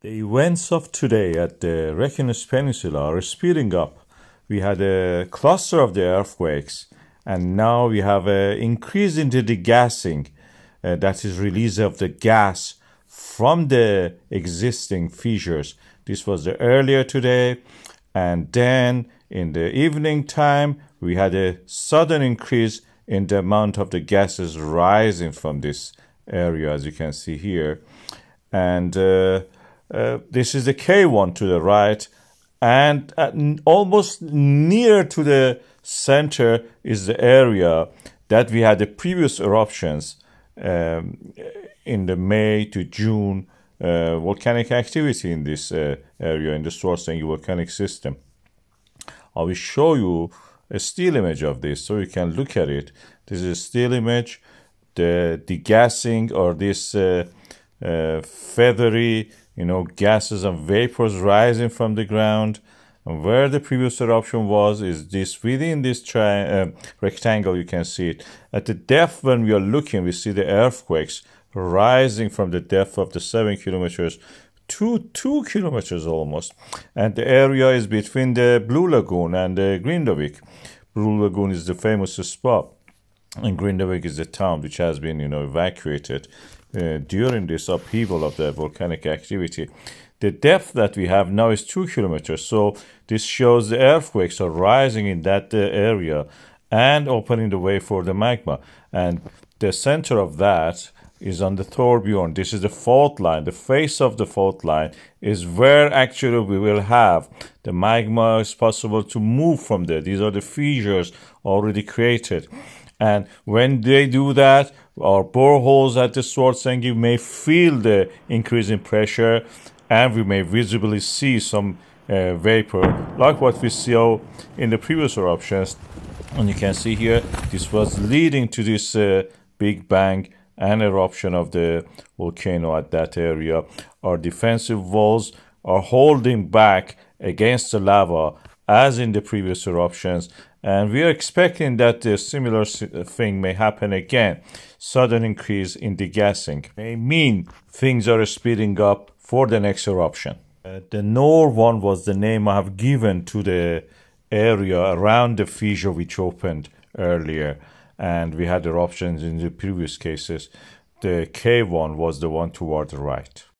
The events of today at the Reykjanes Peninsula are speeding up. We had a cluster of the earthquakes, and now we have an increase in the degassing, uh, that is release of the gas from the existing fissures. This was the earlier today, and then in the evening time we had a sudden increase in the amount of the gases rising from this area, as you can see here, and. Uh, uh, this is the K1 to the right, and almost near to the center is the area that we had the previous eruptions um, in the May to June uh, volcanic activity in this uh, area in the Svartsengi volcanic system. I will show you a still image of this so you can look at it. This is a still image. The degassing or this uh, uh feathery you know, gases and vapors rising from the ground. And where the previous eruption was is this within this uh, rectangle, you can see it. At the depth when we are looking, we see the earthquakes rising from the depth of the seven kilometers to two kilometers almost. And the area is between the Blue Lagoon and the Grindavik. Blue Lagoon is the famous spot and Grindavik is the town which has been, you know, evacuated uh, during this upheaval of the volcanic activity. The depth that we have now is two kilometers, so this shows the earthquakes are rising in that uh, area and opening the way for the magma. And the center of that is on the Thorbjorn. This is the fault line. The face of the fault line is where actually we will have the magma is possible to move from there. These are the fissures already created. And when they do that, our boreholes at the Svartsengi may feel the increase in pressure and we may visibly see some uh, vapor like what we saw in the previous eruptions. And you can see here, this was leading to this uh, big bang and eruption of the volcano at that area. Our defensive walls are holding back against the lava as in the previous eruptions and we are expecting that a similar thing may happen again. Sudden increase in degassing may mean things are speeding up for the next eruption. Uh, the Nor one was the name I have given to the area around the fissure which opened earlier, and we had eruptions in the previous cases. The K one was the one toward the right.